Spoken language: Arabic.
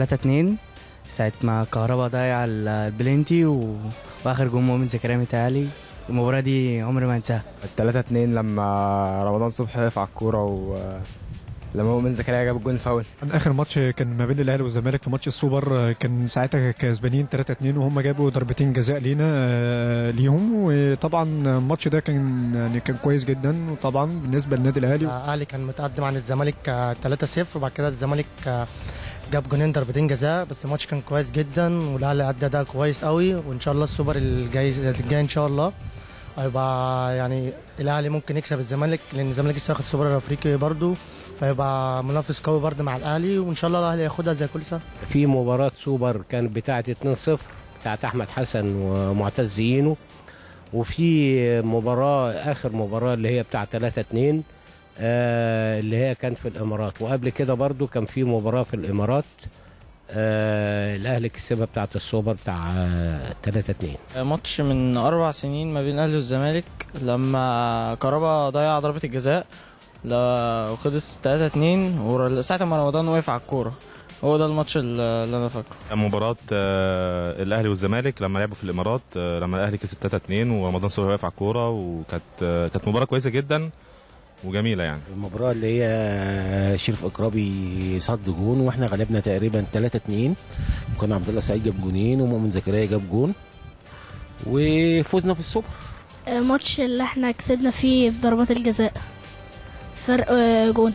3 2 ساعة ما كهربا ضيع ال- البلنتي و... وآخر جون مؤمن زكريا متهيألي. المباراة دي عمري ما انساها التلاتة اتنين لما رمضان صبحي وقف على الكورة و لما مؤمن زكريا جاب الجون فاول كان آخر ماتش كان ما بين الأهلي والزمالك في ماتش السوبر كان ساعتها كسبانين 3 2 وهم جابوا ضربتين جزاء لينا آه، ليهم. وطبعا الماتش ده كان يعني كان كويس جدا. وطبعا بالنسبة للنادي الأهلي الأهلي كان متقدم عن الزمالك آه، 3-0 وبعد كده الزمالك آه، جاب جونين ضربتين جزاء بس الماتش كان كويس جدا والأهلي أدى ده كويس قوي وإن شاء الله السوبر الجاي الجاي إن شاء الله هيبقى يعني الأهلي ممكن يكسب الزمالك لأن الزمالك لسه واخد السوبر الأفريقي برضه فيبقى منافس قوي برضه مع الأهلي وإن شاء الله الأهلي ياخدها زي كل سنة. في مباراة سوبر كانت بتاعة 2-0 بتاعة أحمد حسن ومعتز إينو وفي مباراة آخر مباراة اللي هي بتاعة 3-2 آه اللي هي كانت في الإمارات. وقبل كده برضو كان في مباراة في الإمارات آه الأهلي كسبها بتاعة السوبر بتاع آه 3-2 ماتش من أربع سنين ما بين الأهلي والزمالك لما كهربا ضيع ضربة الجزاء وخلص 3 2 وساعة ما رمضان وقف على الكورة. هو ده الماتش اللي أنا فاكره. مباراة آه، الأهلي والزمالك لما لعبوا في الإمارات آه، لما الأهلي كسب 3 2 ورمضان صبحي واقف على الكورة وكانت آه، كانت مباراة كويسة جدا. وجميلة يعني. المباراة اللي هي شريف إكرامي صد جون وإحنا غلبنا تقريبا 3 2 وكان عبد الله سعيد جاب جونين ومؤمن زكريا جاب جون. وفوزنا في السوبر الماتش اللي إحنا كسبنا فيه بضربات الجزاء. فرق آه، جون.